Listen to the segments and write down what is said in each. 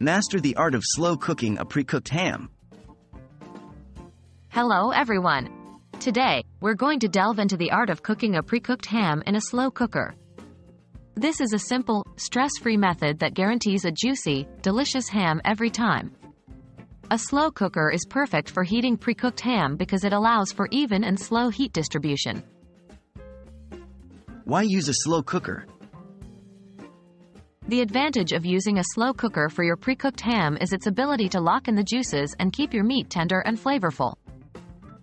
Master the art of slow cooking a pre-cooked ham. Hello everyone. Today, we're going to delve into the art of cooking a pre-cooked ham in a slow cooker. This is a simple, stress-free method that guarantees a juicy, delicious ham every time. A slow cooker is perfect for heating pre-cooked ham because it allows for even and slow heat distribution. Why use a slow cooker? The advantage of using a slow cooker for your pre-cooked ham is its ability to lock in the juices and keep your meat tender and flavorful.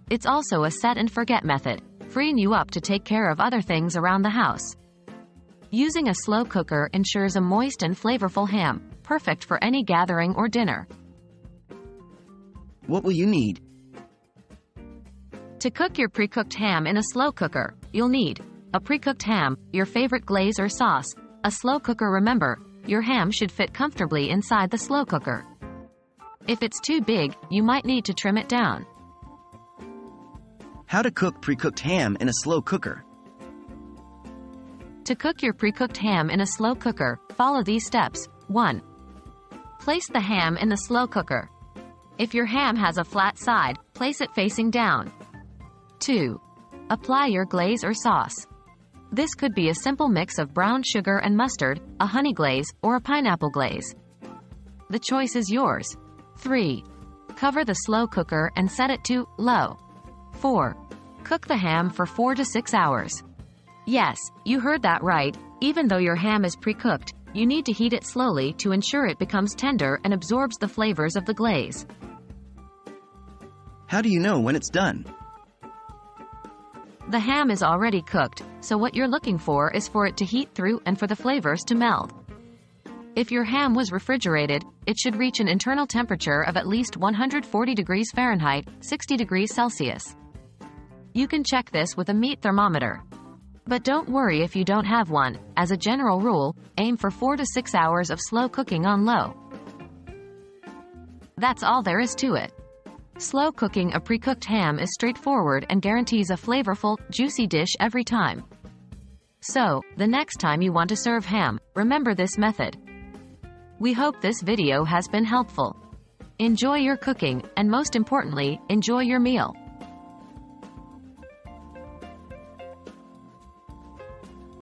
It's also a set and forget method, freeing you up to take care of other things around the house. Using a slow cooker ensures a moist and flavorful ham, perfect for any gathering or dinner. What will you need? To cook your pre-cooked ham in a slow cooker, you'll need a pre-cooked ham, your favorite glaze or sauce, a slow cooker remember, your ham should fit comfortably inside the slow cooker. If it's too big, you might need to trim it down. How to cook pre-cooked ham in a slow cooker. To cook your pre-cooked ham in a slow cooker, follow these steps. 1. Place the ham in the slow cooker. If your ham has a flat side, place it facing down. 2. Apply your glaze or sauce. This could be a simple mix of brown sugar and mustard, a honey glaze, or a pineapple glaze. The choice is yours. 3. Cover the slow cooker and set it to low. 4. Cook the ham for 4 to 6 hours. Yes, you heard that right. Even though your ham is pre-cooked, you need to heat it slowly to ensure it becomes tender and absorbs the flavors of the glaze. How do you know when it's done? The ham is already cooked, so what you're looking for is for it to heat through and for the flavors to meld. If your ham was refrigerated, it should reach an internal temperature of at least 140 degrees Fahrenheit, 60 degrees Celsius. You can check this with a meat thermometer. But don't worry if you don't have one, as a general rule, aim for 4 to 6 hours of slow cooking on low. That's all there is to it. Slow cooking a pre-cooked ham is straightforward and guarantees a flavorful, juicy dish every time. So, the next time you want to serve ham, remember this method. We hope this video has been helpful. Enjoy your cooking, and most importantly, enjoy your meal.